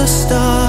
the stars.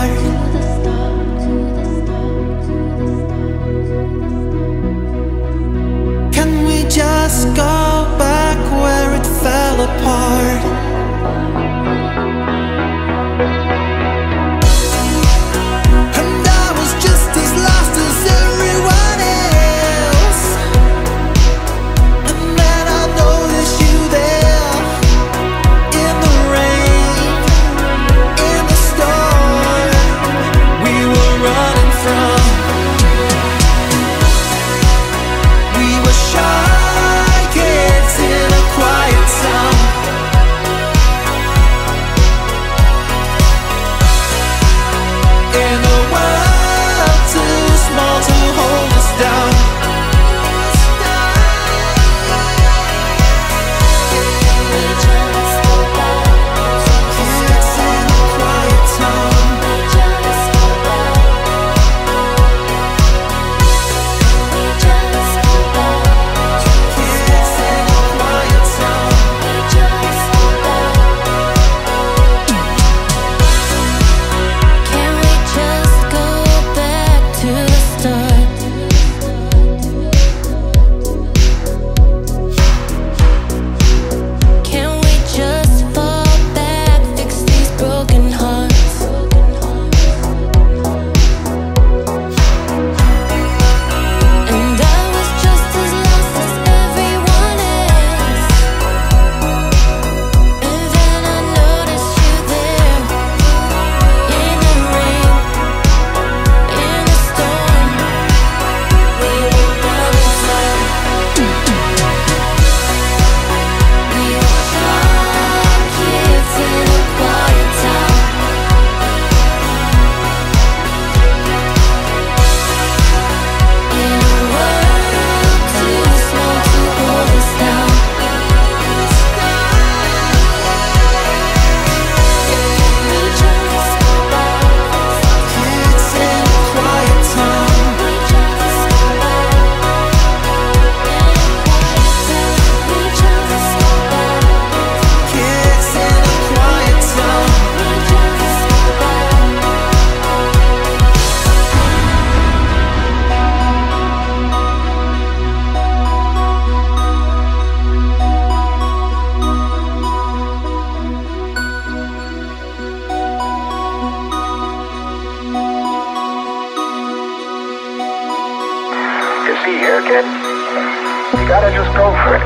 You gotta just go for it.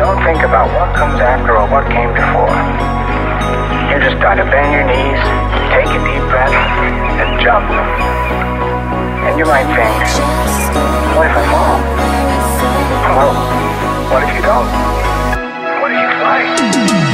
Don't think about what comes after or what came before. You just gotta bend your knees, take a deep breath, and jump. And you might think, what if I fall? Well, what if you don't? What if you fly?